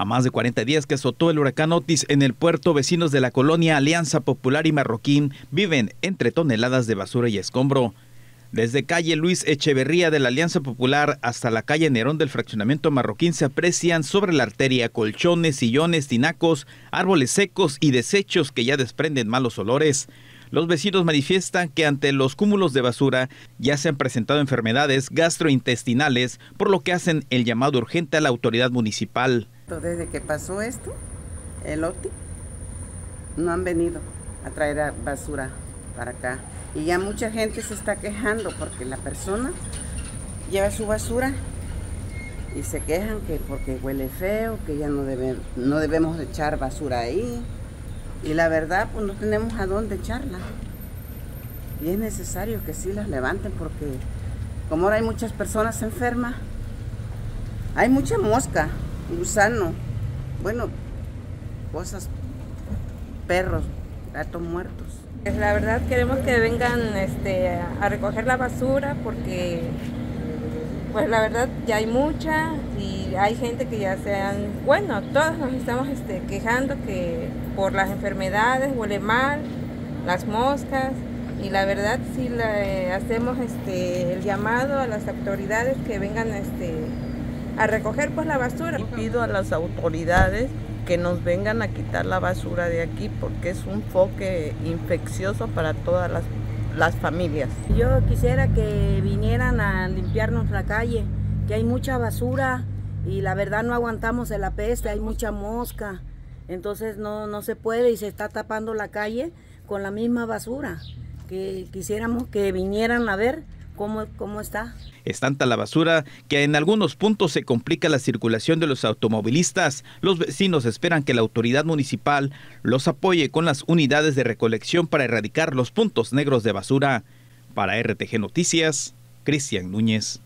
A más de 40 días que azotó el huracán Otis en el puerto, vecinos de la colonia Alianza Popular y Marroquín viven entre toneladas de basura y escombro. Desde calle Luis Echeverría de la Alianza Popular hasta la calle Nerón del fraccionamiento Marroquín se aprecian sobre la arteria colchones, sillones, tinacos, árboles secos y desechos que ya desprenden malos olores. Los vecinos manifiestan que ante los cúmulos de basura ya se han presentado enfermedades gastrointestinales, por lo que hacen el llamado urgente a la autoridad municipal. Desde que pasó esto, el OTI, no han venido a traer basura para acá. Y ya mucha gente se está quejando porque la persona lleva su basura y se quejan que porque huele feo, que ya no, no debemos echar basura ahí. Y la verdad, pues no tenemos a dónde echarla. Y es necesario que sí las levanten porque como ahora hay muchas personas enfermas, hay mucha mosca, gusano, bueno, cosas, perros, gatos muertos. Pues la verdad queremos que vengan este, a recoger la basura porque pues la verdad ya hay mucha y hay gente que ya se han, bueno, todos nos estamos este, quejando que por las enfermedades huele mal, las moscas y la verdad sí hacemos este, el llamado a las autoridades que vengan este, a recoger pues la basura. Y pido a las autoridades que nos vengan a quitar la basura de aquí porque es un foque infeccioso para todas las, las familias. Yo quisiera que vinieran a limpiarnos la calle, que hay mucha basura y la verdad no aguantamos el apeste, hay mucha mosca, entonces no, no se puede y se está tapando la calle con la misma basura, que quisiéramos que vinieran a ver cómo, está. Es tanta la basura que en algunos puntos se complica la circulación de los automovilistas. Los vecinos esperan que la autoridad municipal los apoye con las unidades de recolección para erradicar los puntos negros de basura. Para RTG Noticias, Cristian Núñez.